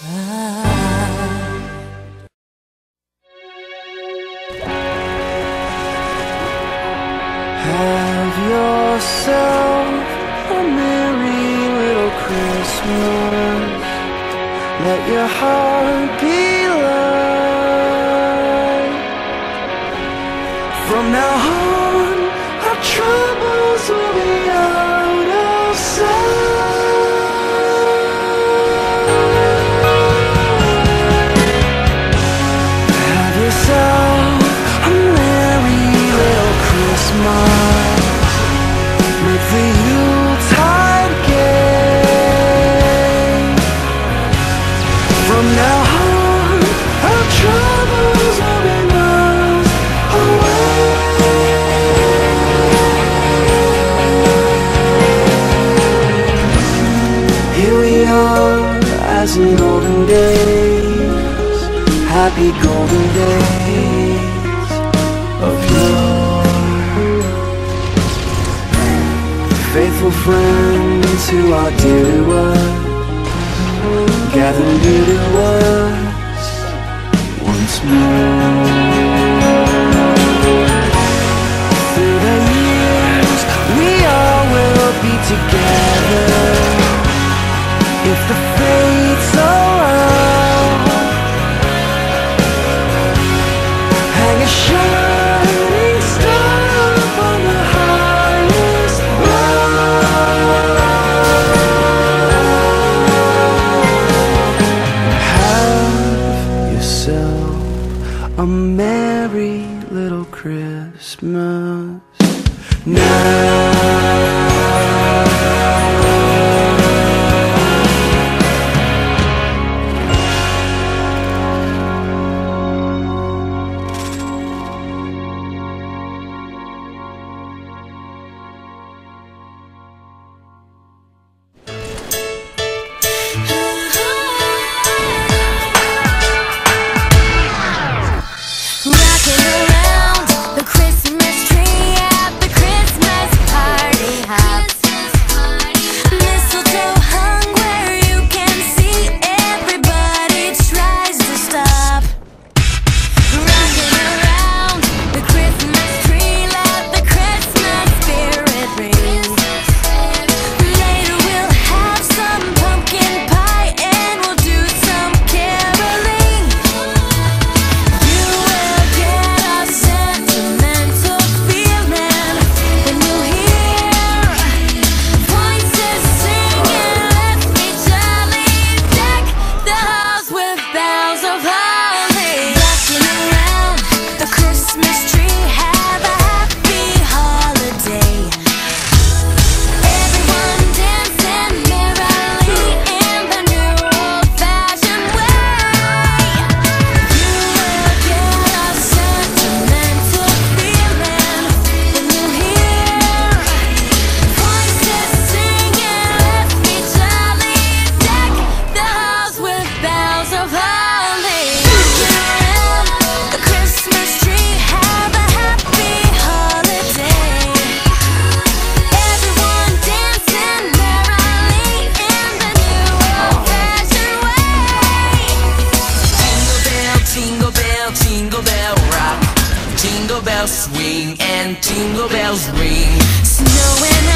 Have yourself a merry little Christmas. Let your heart be light. From now on, I'll try. in golden days, happy golden days of yore. Faithful friends who are dear to us, gather near to us once more. if the every little Christmas now. knowing